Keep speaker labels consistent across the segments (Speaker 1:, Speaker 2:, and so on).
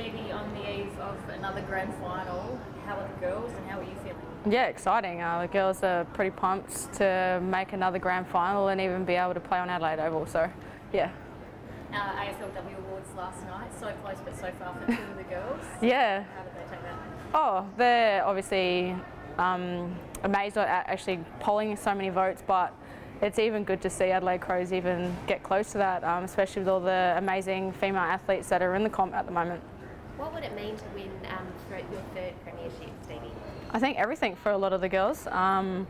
Speaker 1: Stevie, on the eve of another grand final. How are the girls and how are you feeling?
Speaker 2: Yeah, exciting. Uh, the girls are pretty pumped to make another grand final and even be able to play on Adelaide Oval. So, yeah.
Speaker 1: Uh, AFLW Awards last night, so close but so far for two of the girls.
Speaker 2: Yeah.
Speaker 1: How did they take that?
Speaker 2: Oh, they're obviously um, amazed at actually polling so many votes, but it's even good to see Adelaide Crows even get close to that, um, especially with all the amazing female athletes that are in the comp at the moment.
Speaker 3: What would it mean to win um, your third premiership, Stevie?
Speaker 2: I think everything for a lot of the girls. Um,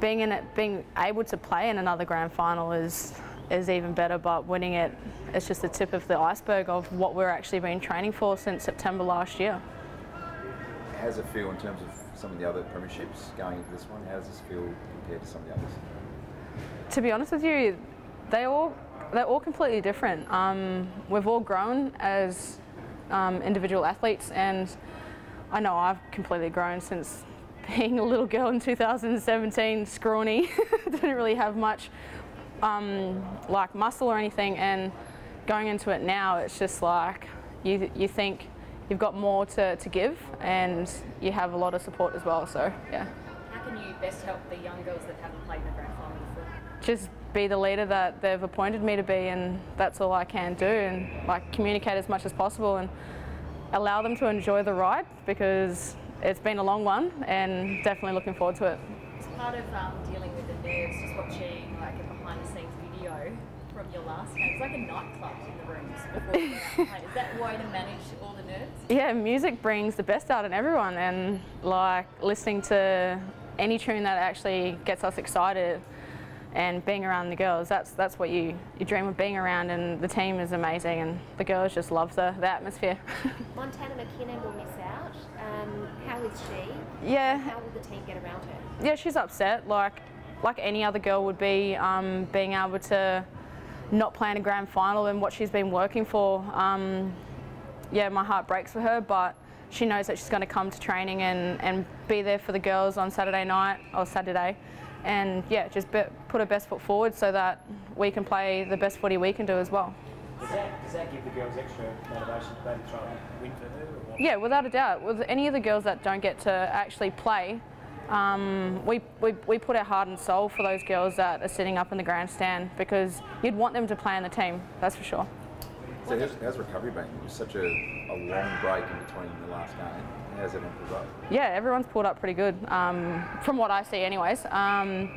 Speaker 2: being in it, being able to play in another grand final is is even better, but winning it, it's just the tip of the iceberg of what we're actually been training for since September last year.
Speaker 4: How does it feel in terms of some of the other premierships going into this one? How does this feel compared to some of the others?
Speaker 2: To be honest with you, they all they're all completely different. Um, we've all grown as um, individual athletes, and I know I've completely grown since being a little girl in 2017, scrawny, didn't really have much um, like muscle or anything, and going into it now, it's just like you you think you've got more to, to give, and you have a lot of support as well. So yeah.
Speaker 1: How can you best help the young girls that haven't played in the grand final before?
Speaker 2: Just be the leader that they've appointed me to be, and that's all I can do, and like communicate as much as possible, and allow them to enjoy the ride because it's been a long one, and definitely looking forward to it.
Speaker 1: As part of um, dealing with the nerves, just watching like a behind the scenes video from your last game, it's like a nightclub in the rooms. Is that way to manage all the nerves?
Speaker 2: Yeah, music brings the best out in everyone, and like listening to any tune that actually gets us excited and being around the girls, that's that's what you, you dream of being around and the team is amazing and the girls just love the, the atmosphere.
Speaker 3: Montana McKinnon will miss out. Um, how is she?
Speaker 2: Yeah.
Speaker 3: How will the team get around her?
Speaker 2: Yeah, she's upset like like any other girl would be um, being able to not play in a grand final and what she's been working for. Um, yeah, my heart breaks for her, but she knows that she's going to come to training and, and be there for the girls on Saturday night or Saturday and yeah, just be, put her best foot forward so that we can play the best footy we can do as well.
Speaker 5: Does that, does that give the girls extra motivation to maybe try and win for her?
Speaker 2: Yeah, without a doubt. With any of the girls that don't get to actually play, um, we, we, we put our heart and soul for those girls that are sitting up in the grandstand because you'd want them to play in the team, that's for sure.
Speaker 4: So how's, how's recovery been? It was such a, a long break in between the last game. How's everyone pulled up?
Speaker 2: Yeah, everyone's pulled up pretty good, um, from what I see anyways. Um,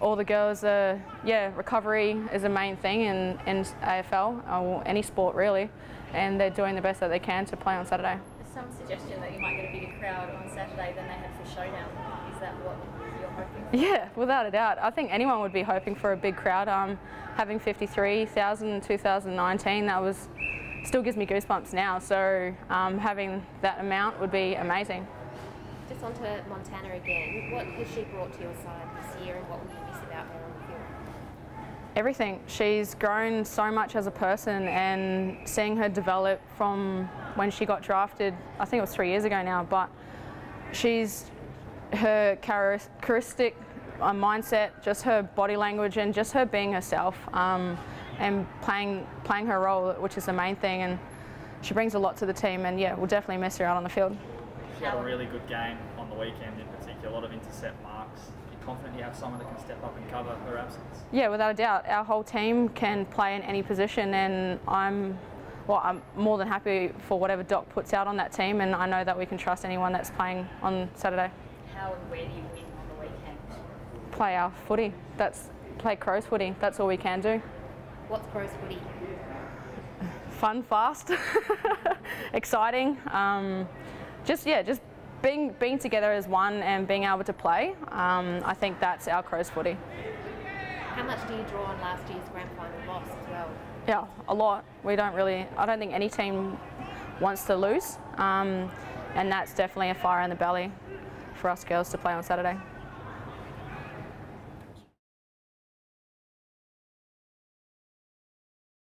Speaker 2: all the girls are, yeah, recovery is a main thing in, in AFL, or any sport really, and they're doing the best that they can to play on Saturday.
Speaker 1: There's some suggestion that you might get a bigger crowd on Saturday than they had for Showdown. Is that what you're hoping for?
Speaker 2: Yeah, without a doubt. I think anyone would be hoping for a big crowd. Um, having 53,000 in 2019, that was still gives me goosebumps now. So um, having that amount would be amazing.
Speaker 3: Just on to Montana again. What has she brought to your side this year and what will you miss about her on the field?
Speaker 2: Everything. She's grown so much as a person and seeing her develop from when she got drafted, I think it was three years ago now, but she's her characteristic uh, mindset, just her body language and just her being herself. Um, and playing playing her role, which is the main thing. And she brings a lot to the team. And yeah, we'll definitely miss her out on the field.
Speaker 5: She had a really good game on the weekend in particular, a lot of intercept marks. Are you confident you have someone that can step up and cover her absence?
Speaker 2: Yeah, without a doubt. Our whole team can play in any position, and I'm. Well, I'm more than happy for whatever Doc puts out on that team, and I know that we can trust anyone that's playing on Saturday.
Speaker 1: How and where do you win on the weekend?
Speaker 2: Play our footy. That's play Crows footy. That's all we can do.
Speaker 3: What's Crows footy?
Speaker 2: Fun, fast, exciting. Um, just yeah, just being being together as one and being able to play. Um, I think that's our Crows footy.
Speaker 3: How much do you draw on last year's grand final loss as well?
Speaker 2: Yeah, a lot. We don't really. I don't think any team wants to lose, um, and that's definitely a fire in the belly for us girls to play on Saturday.